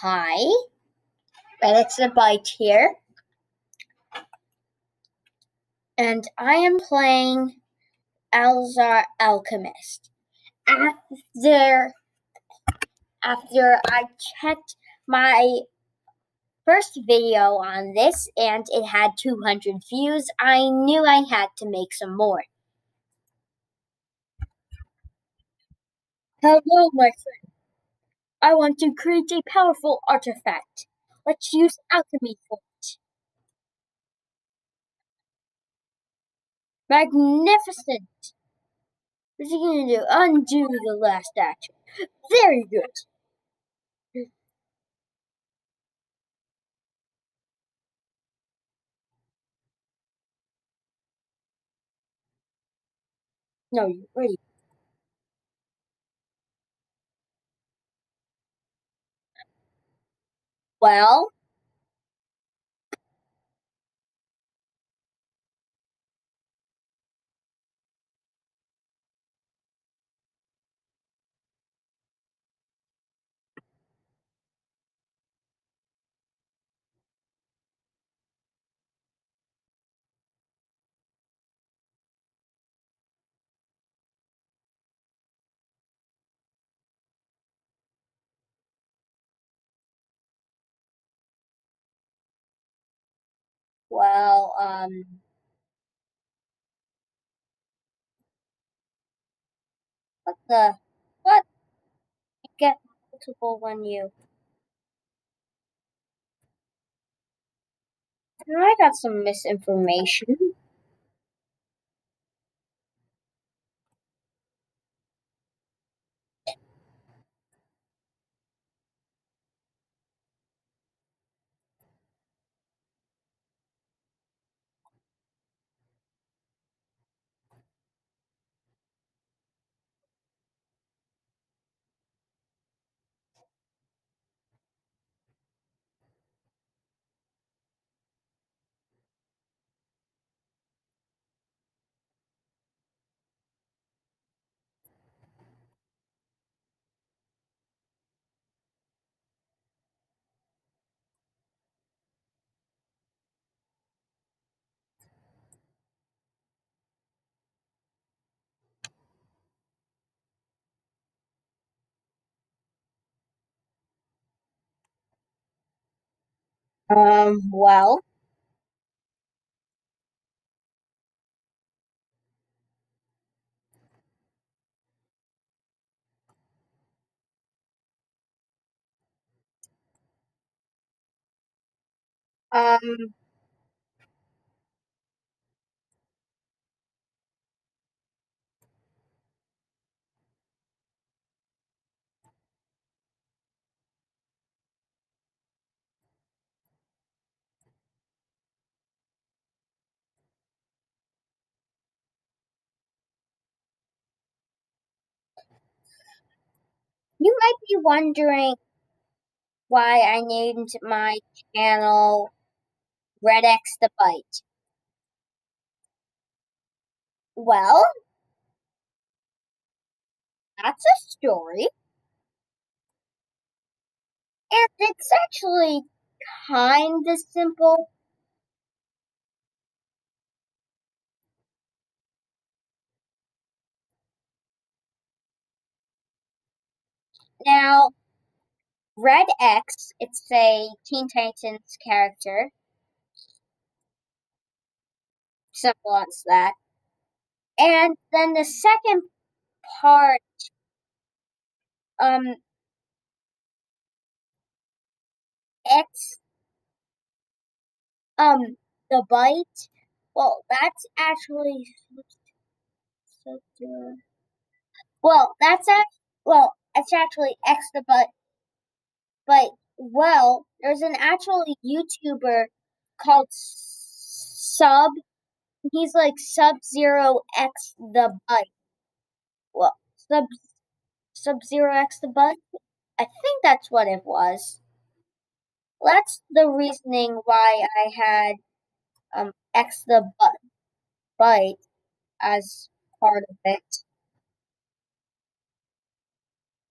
Hi, it's a Bite here, and I am playing Salazar Alchemist. After after I checked my first video on this and it had 200 views, I knew I had to make some more. Hello, my friend. I want to create a powerful artifact. Let's use alchemy for it. Magnificent! What's he gonna do? Undo the last action. Very good. No, you're ready. Well, well, um, what the, what? You get multiple when you. I got some misinformation. Um, well, um, you might be wondering why I named my channel Red X the Bite. Well, that's a story. And it's actually kind of simple. Now, Red X, it's a Teen Titans character. Simple as that. And then the second part, um, X, um, the bite. Well, that's actually. Well, that's actually. Well, it's actually X the bite. But well, there's an actual YouTuber called Sub. He's like Sub Zero X the Bite. Well, Sub Sub Zero X the Bite. I think that's what it was. That's the reasoning why I had um X the bite as part of it.